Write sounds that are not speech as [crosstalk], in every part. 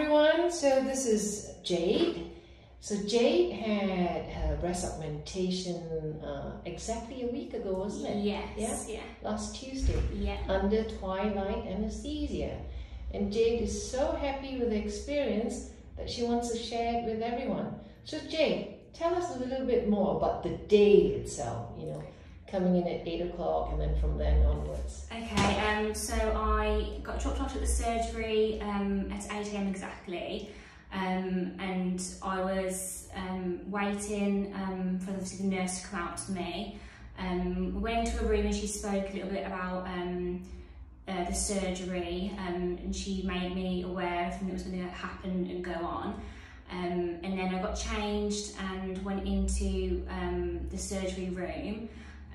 everyone. So this is Jade. So Jade had her breast augmentation uh, exactly a week ago, wasn't it? Yes. Yeah. Last Tuesday Yeah. under twilight anesthesia. And Jade is so happy with the experience that she wants to share it with everyone. So Jade, tell us a little bit more about the day itself, you know, coming in at 8 o'clock and then from then onwards. Okay. Um. So I got dropped off at the surgery um at eight am exactly. Um, and I was um, waiting um, for the nurse to come out to me. Um, we went into a room and she spoke a little bit about um, uh, the surgery um, and she made me aware of everything that was going to happen and go on. Um, and then I got changed and went into um, the surgery room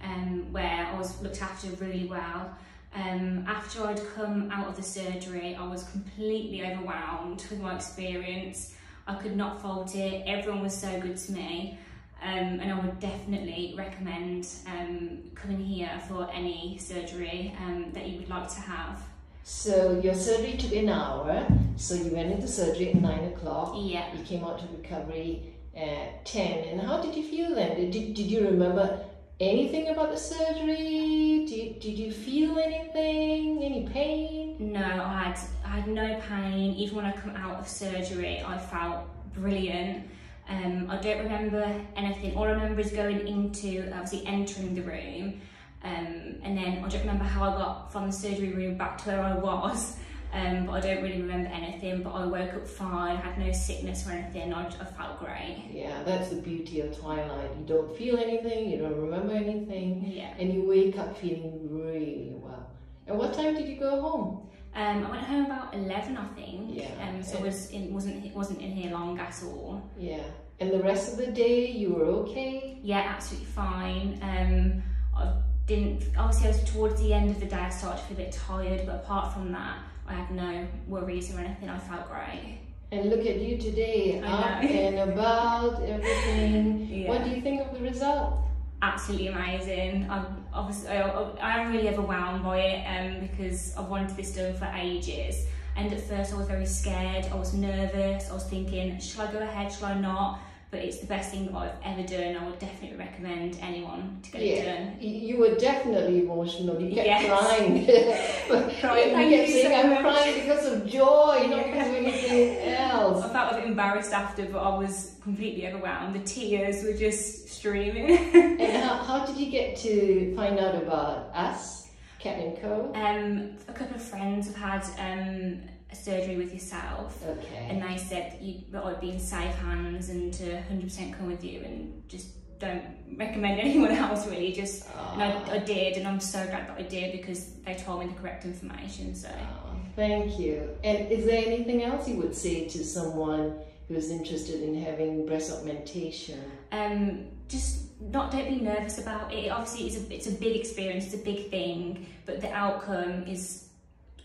um, where I was looked after really well. Um, after I'd come out of the surgery, I was completely overwhelmed with my experience. I could not fault it. Everyone was so good to me. Um, and I would definitely recommend um, coming here for any surgery um, that you would like to have. So your surgery took an hour. So you went into surgery at nine o'clock. Yeah. You came out to recovery at ten. And how did you feel then? Did, did you remember anything about the surgery? Did, did you feel anything? Any pain? No, I had I had no pain. Even when I come out of surgery, I felt brilliant. Um, I don't remember anything. All I remember is going into obviously entering the room, um, and then I don't remember how I got from the surgery room back to where I was. Um, but I don't really remember anything. But I woke up fine. Had no sickness or anything. I, I felt great. Yeah, that's the beauty of twilight. You don't feel anything, you don't remember anything, Yeah. and you wake up feeling really well. And what time did you go home? Um, I went home about eleven, I think. Yeah. Um, so I was in, wasn't it wasn't in here long at all. Yeah. And the rest of the day you were okay? Yeah, absolutely fine. Um, I didn't obviously I was towards the end of the day I started to feel a bit tired, but apart from that, I had no worries or anything. I felt great. And look at you today, up and about, everything. Yeah. What do you think of the result? Absolutely amazing. I'm obviously I, I am really overwhelmed by it um, because I've wanted this done for ages. And at first I was very scared. I was nervous. I was thinking, shall I go ahead? Shall I not? But it's the best thing that I've ever done. I would definitely recommend anyone to get it done. You were definitely emotional. You kept Yes. crying. [laughs] Crying, you kept saying, so I'm much." crying because of joy, not because of anything else. I felt a bit embarrassed after, but I was completely overwhelmed. The tears were just streaming. And how, how did you get to find out about us, Kat and Co? um, a couple of friends have had um, a surgery with yourself, Okay. and they said that, you, that I'd be in safe hands and to 100% come with you, and just don't recommend [laughs] anyone else really. Just and I, I did, and I'm so glad that I did because they told me the correct information. So. Oh, thank you. And is there anything else you would say to someone who's interested in having breast augmentation? um, just not don't be nervous about it. Obviously, it's a it's a big experience, it's a big thing, but the outcome is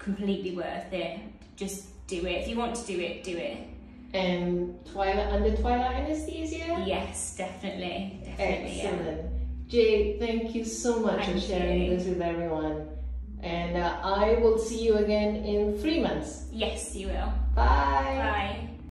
completely worth it. Just do it. If you want to do it, do it. And twilight under twilight anesthesia? Yes, definitely, definitely. Yeah. Excellent. Jay, thank you so much for sharing you. this with everyone. And uh, I will see you again in three months. Yes, you will. Bye. Bye.